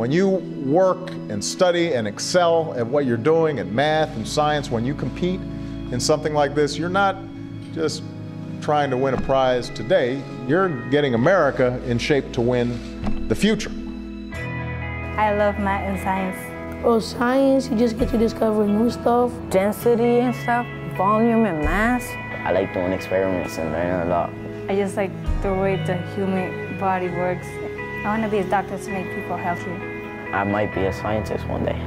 When you work and study and excel at what you're doing in math and science, when you compete in something like this, you're not just trying to win a prize today, you're getting America in shape to win the future. I love math and science. Oh, science, you just get to discover new stuff. Density and stuff, volume and mass. I like doing experiments and learning a lot. I just like the way the human body works. I want to be a doctor to make people healthier. I might be a scientist one day.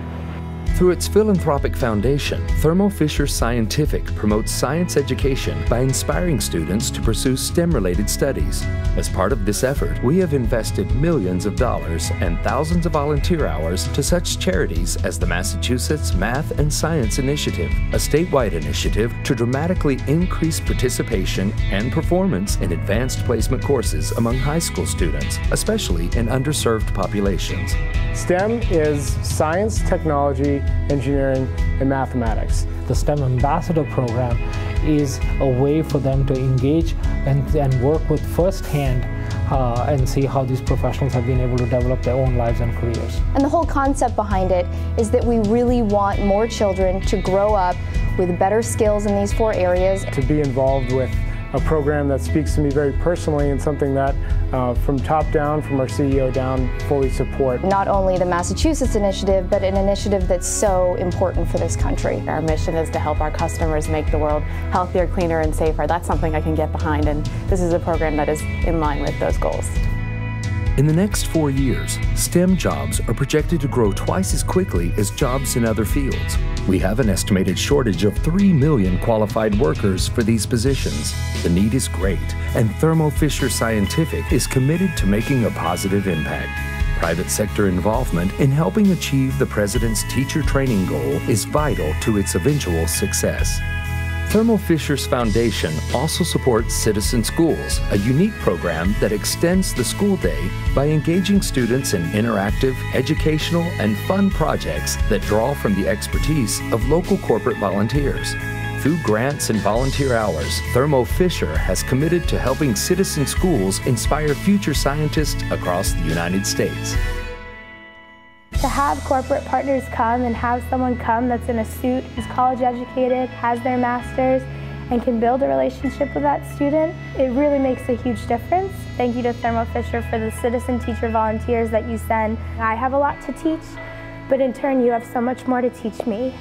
Through its philanthropic foundation, Thermo Fisher Scientific promotes science education by inspiring students to pursue STEM-related studies. As part of this effort, we have invested millions of dollars and thousands of volunteer hours to such charities as the Massachusetts Math and Science Initiative, a statewide initiative to dramatically increase participation and performance in advanced placement courses among high school students, especially in underserved populations. STEM is science, technology, engineering, and mathematics. The STEM Ambassador Program is a way for them to engage and, and work with firsthand uh, and see how these professionals have been able to develop their own lives and careers. And the whole concept behind it is that we really want more children to grow up with better skills in these four areas. To be involved with a program that speaks to me very personally and something that uh, from top down, from our CEO down, fully support. Not only the Massachusetts initiative, but an initiative that's so important for this country. Our mission is to help our customers make the world healthier, cleaner, and safer. That's something I can get behind, and this is a program that is in line with those goals. In the next four years, STEM jobs are projected to grow twice as quickly as jobs in other fields. We have an estimated shortage of 3 million qualified workers for these positions. The need is great, and Thermo Fisher Scientific is committed to making a positive impact. Private sector involvement in helping achieve the President's teacher training goal is vital to its eventual success. Thermo Fisher's foundation also supports Citizen Schools, a unique program that extends the school day by engaging students in interactive, educational, and fun projects that draw from the expertise of local corporate volunteers. Through grants and volunteer hours, Thermo Fisher has committed to helping Citizen Schools inspire future scientists across the United States. Have corporate partners come and have someone come that's in a suit, who's college educated, has their master's, and can build a relationship with that student, it really makes a huge difference. Thank you to Thermo Fisher for the citizen teacher volunteers that you send. I have a lot to teach, but in turn you have so much more to teach me.